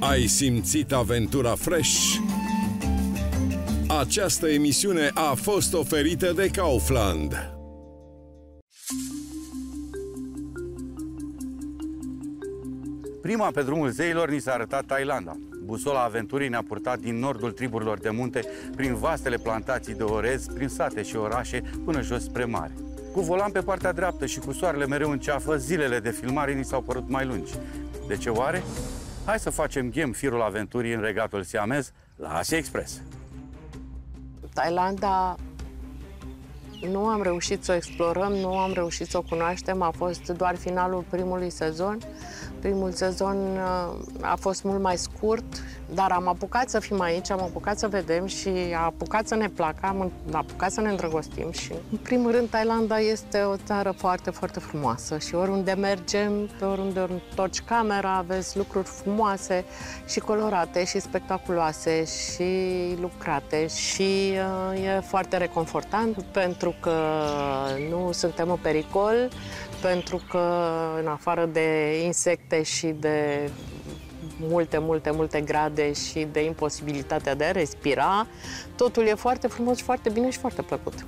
Ai simțit aventura Fresh? Această emisiune a fost oferită de Kaufland. Prima pe drumul zeilor ni s-a arătat Thailanda. Busola aventurii ne-a purtat din nordul triburilor de munte, prin vastele plantații de orez, prin sate și orașe, până jos spre mare. Cu volan pe partea dreaptă și cu soarele mereu în ceafă, zilele de filmare ni s-au părut mai lungi. De ce oare? Hai să facem ghem firul aventurii în regatul siamez la Asia Express. Thailanda nu am reușit să o explorăm, nu am reușit să o cunoaștem, a fost doar finalul primului sezon. Primul sezon uh, a fost mult mai scurt, dar am apucat să fim aici, am apucat să vedem și a apucat să ne placă, am apucat să ne îndrăgostim și, în primul rând, Thailanda este o țară foarte, foarte frumoasă și oriunde mergem, pe oriunde întorci camera, vezi lucruri frumoase și colorate și spectaculoase și lucrate și uh, e foarte reconfortant pentru că nu suntem în pericol, pentru că în afară de insecte și de multe, multe, multe grade și de imposibilitatea de a respira, totul e foarte frumos, foarte bine și foarte plăcut.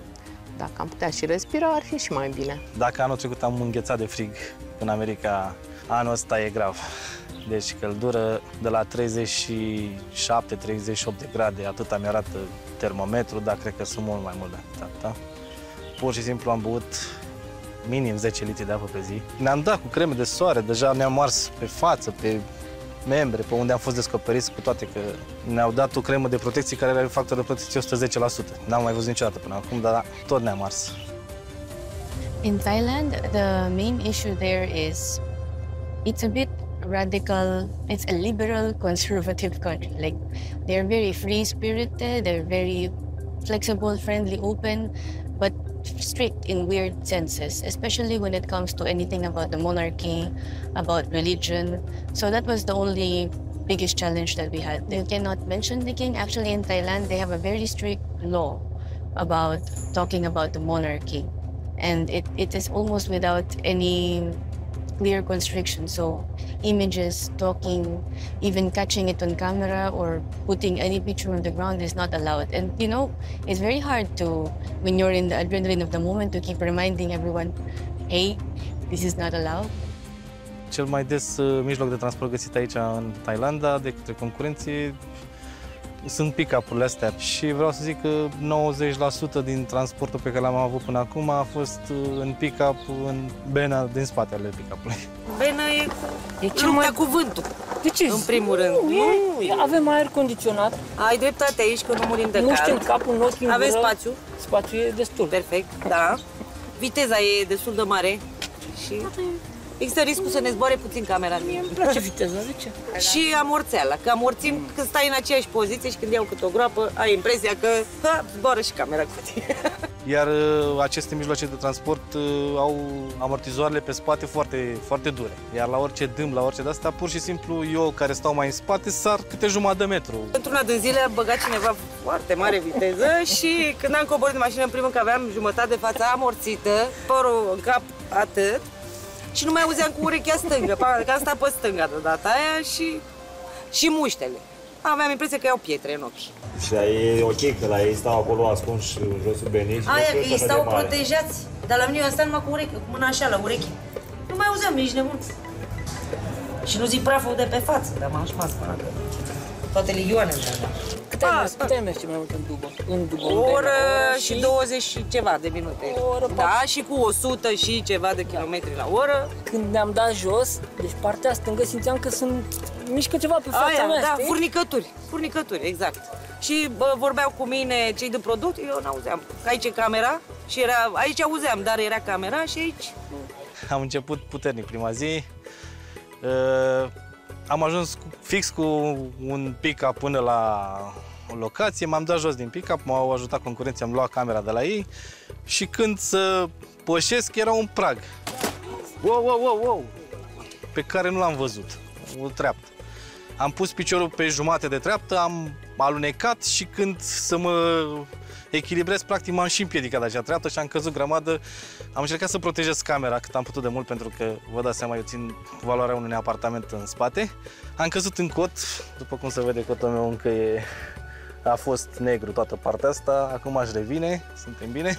Dacă am putea și respira, ar fi și mai bine. Dacă anul trecut am înghețat de frig în America, anul ăsta e grav. Deci căldură de la 37-38 de grade, atâta mi-arată termometru, dar cred că sunt mult mai mult de atât. Da? Pur și simplu am băut minim 10 litri de apă pe zi. Ne-am dat cu creme de soare, deja ne-am ars pe față, pe membre, pe unde am fost descoperiți, cu toate că ne-au dat o cremă de protecție care are factor de protecție 110%. N-am mai văzut niciodată până acum, dar tot ne-am ars. In Thailand, the main issue there is it's a bit radical, it's a liberal conservative country. Like they're very free spirited, they're very flexible, friendly, open, but strict in weird senses, especially when it comes to anything about the monarchy, about religion. So that was the only biggest challenge that we had. They cannot mention the king. Actually, in Thailand, they have a very strict law about talking about the monarchy. And it, it is almost without any clear constriction. So images, talking, even catching it on camera or putting any picture on the ground is not allowed. And you know, it's very hard to, when you're in the adrenaline of the moment, to keep reminding everyone, hey, this is not allowed. Cel mai des uh, mijloc de transport găsit aici în Thailanda de către concurenții sunt pick-up-urile astea și vreau să zic că 90% din transportul pe care l-am avut până acum a fost uh, în pick-up, în bena din spatele pick-up-ului. Bena e, E cel lupta mai... cu vântul, De ce? în primul rând. Nu, nu, nu, avem aer condiționat, Ai dreptate aici că nu murim de nu știm cald. capul în ochi în Aveți gură. spațiu, Spațiu e destul. perfect, da. Viteza e destul de mare și există riscul să ne zboare puțin camera. Mie îmi place viteza, de ce? Și amorțeala, că amorțim când stai în aceeași poziție și când iau câte o groapă, ai impresia că ha, zboară și camera cu tine. Iar uh, aceste mijloace de transport uh, au amortizoarele pe spate foarte, foarte dure. Iar la orice dâm, la orice de-asta, pur și simplu eu care stau mai în spate sar câte jumătate de metru. Într-una din zile a băgat cineva foarte mare viteză și când am coborât din mașină, în primul că aveam jumătate de față amorțită, părul în cap atât, și nu mai auzeam cu urechea stângă, că am stat pe stânga de data aia și, și muștele. Aveam impresia că iau pietre în ochi. Și la ei e ok, că la ei stau acolo ascunși în josul benii și Aia nu că cred ei că de stau mare. protejați, dar la mine eu am stat numai cu ureche, cu mâna așa la ureche. Nu mai auzeam, ești nebun. Și nu zic praful de pe față, dar m-am șmas până acolo. Toate ligioanele. Cât ai Ah, mers, ah. cât ai mers mai mult în dubă? În dubă, O în Bena, oră și 20 și ceva de minute. O oră Da, și cu 100 și ceva de kilometri la oră. Când ne-am dat jos, deci partea stângă simțeam că sunt mișcă ceva pe fața Aia, mea, da, știi? furnicături, furnicături, exact. Și bă, vorbeau cu mine cei de product, eu n-auzeam. Că aici e camera și era, aici auzeam, dar era camera și aici Am început puternic prima zi. Uh, am ajuns cu, fix cu un pick-up până la locație, m-am dat jos din pick-up, m-au ajutat concurenții, am luat camera de la ei și când să pășesc era un prag. Wow, wow, wow, wow! Pe care nu l-am văzut, o treaptă. Am pus piciorul pe jumate de treaptă, am alunecat și când să mă echilibrez, practic m-am și împiedicat așa treaptă și am căzut grămadă. Am încercat să protejez camera cât am putut de mult pentru că, vă dați seama, eu țin valoarea unui apartament în spate. Am căzut în cot, după cum se vede cotul meu încă e, a fost negru toată partea asta, acum aș revine, suntem bine.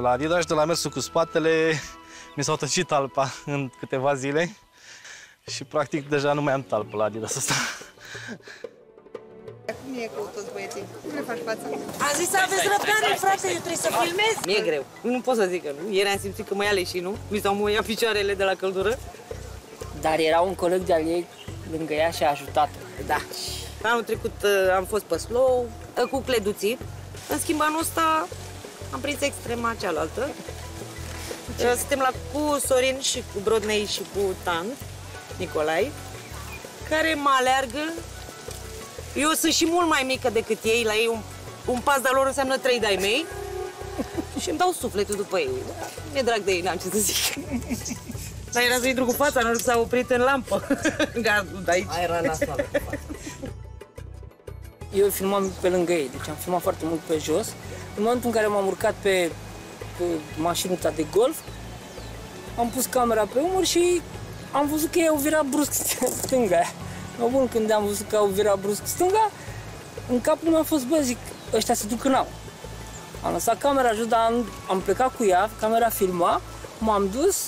La Adidas de la mersul cu spatele mi s-au tăcit talpa în câteva zile și practic deja nu mai am talpă la Adidas asta. Cum e cu toți băieții? Cum le faci fața? Am zis să aveți răbdare, frate, eu trebuie să filmez. Mi-e greu. Nu pot să zic că nu. Ieri am simțit că mă ia leșinul. Mi s-au muiat picioarele de la căldură. Dar era un coleg de-al ei lângă ea și a ajutat Da. Anul trecut uh, am fost pe slow, uh, cu cleduții. În schimb, anul ăsta am prins extrema cealaltă. Uh, Suntem la cu Sorin și cu Brodnei și cu Tan, Nicolai, care mă aleargă. Eu sunt și mult mai mică decât ei, la ei un, un pas de lor înseamnă trei de-ai mei. și îmi dau sufletul după ei. Mi-e drag de ei, n-am ce să zic. Dar era să intru cu fața, nu s-a oprit în lampă. Gardul de aici. Aia era nasoală. Eu filmam pe lângă ei, deci am filmat foarte mult pe jos. În momentul în care m-am urcat pe, pe mașinuța de golf, am pus camera pe umăr și am văzut că ei au virat brusc stânga. Mă bun, când am văzut că au virat brusc stânga, în capul meu a fost, bă, zic, ăștia se duc în apă. Am lăsat camera jos, dar am, am plecat cu ea, camera filma, m-am dus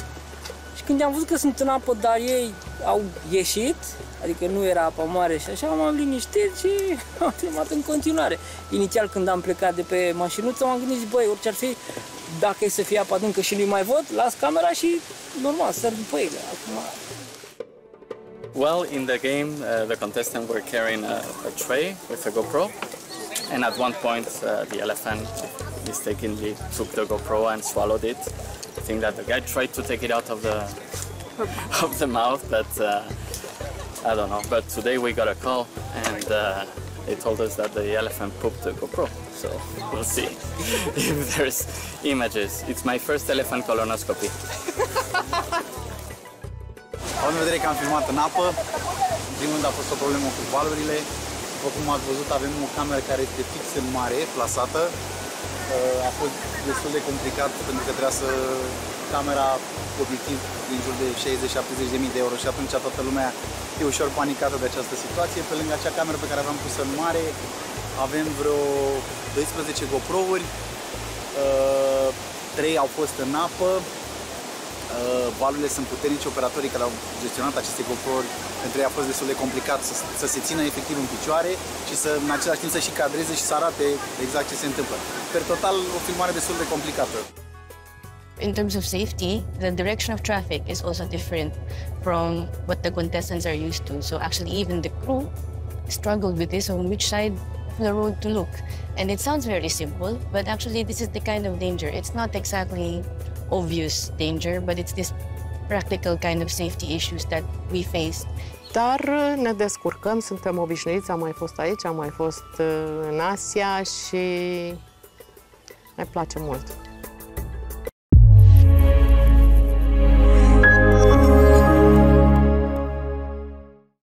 și când am văzut că sunt în apă, dar ei au ieșit, adică nu era apă mare și așa, m-am liniștit și am filmat în continuare. Inițial când am plecat de pe mașinuță, m-am gândit, zic, băi, orice ar fi, dacă e să fie apă adâncă și nu mai văd, las camera și normal, sar după ele. Acum, Well, in the game, uh, the contestants were carrying a, a tray with a GoPro, and at one point, uh, the elephant mistakenly took the GoPro and swallowed it. I think that the guy tried to take it out of the of the mouth, but uh, I don't know. But today we got a call, and uh, they told us that the elephant pooped the GoPro. So we'll see if there's images. It's my first elephant colonoscopy. Având în vedere că am filmat în apă, în primul rând a fost o problemă cu valurile. După cum ați văzut, avem o cameră care este fix în mare, plasată. Uh, A fost destul de complicat pentru că trebuia să camera cu obiectiv din jur de 60-70 de mii de euro și atunci toată lumea e ușor panicată de această situație. Pe lângă acea cameră pe care aveam pusă în mare, avem vreo 12 GoPro-uri, 3 au fost în apă, Uh, valurile sunt puternici, operatorii care au gestionat aceste GoPro-uri, pentru ei a fost destul de complicat să, să se țină efectiv în picioare și să în același timp să și cadreze și să arate exact ce se întâmplă. Per total, o filmare destul de complicată. In terms of safety, the direction of traffic is also different from what the contestants are used to. So actually, even the crew struggled with this on which side of the road to look. And it sounds very simple, but actually, this is the kind of danger. It's not exactly obvious danger, but it's this practical kind of safety issues that we face. Dar uh, ne descurcăm, suntem obișnuiți, am mai fost aici, am mai fost uh, în Asia și ne place mult.